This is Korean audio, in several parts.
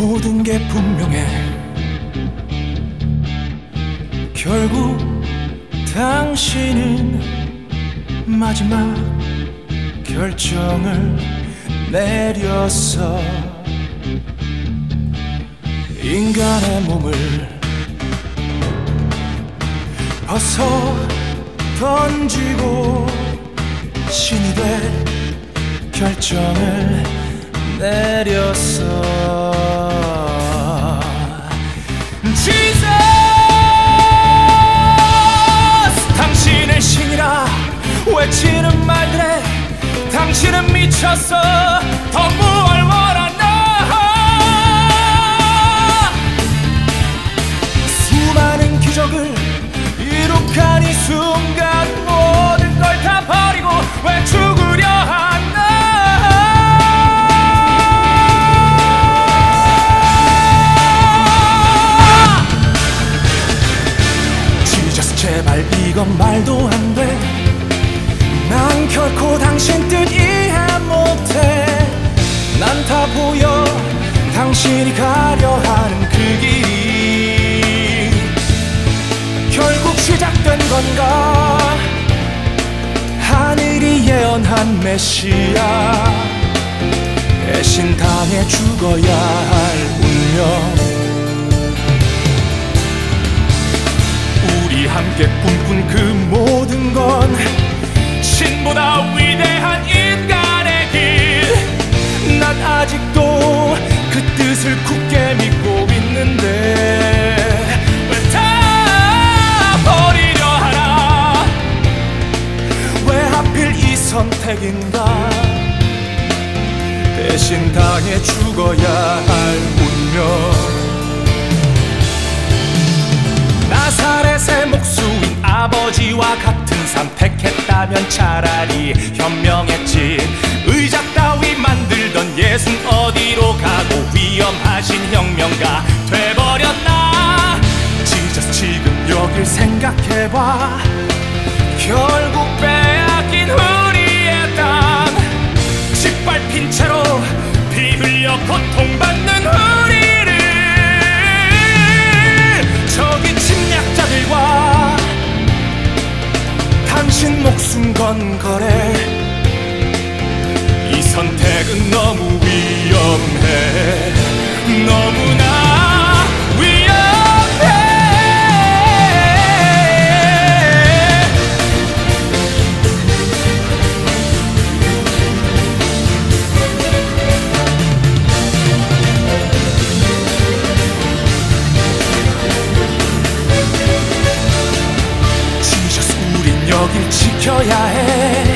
모든 게 분명해. 결국 당신은 마지막 결정을 내렸어 인간의 몸을 벗어 던지고 신이 될 결정을 내렸어 외치는 말들에 당신은 미쳤어. 더 무얼 원하나? 수많은 기적을 이룩한 이 순간 모든 걸 다 버리고 왜 죽으려 하나? 제발 이건 말도 안돼 난 결코 당신 뜻 이해 못해. 난 다 보여 당신이 가려 하는 그 길이 결국 시작된 건가? 하늘이 예언한 메시아. 대신 당해 죽어야 할 선택인가? 대신 당해 죽어야 할 운명. 나사렛의 목수인 아버지와 같은 선택했다면 차라리 현명했지 의자 따위 만들던 예순 어디로 가고 위험하신 혁명가 돼버렸나 지저스 지금 여길 생각해봐 목숨 건 여길 지켜야 해.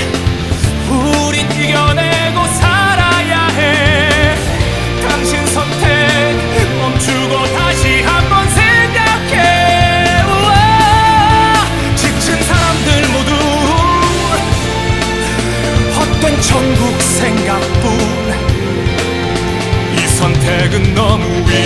우린 이겨내고 살아야 해. 당신 선택 멈추고 다시 한번 생각해. 우와, 지친 사람들 모두 헛된 천국 생각뿐. 이 선택은 너무 위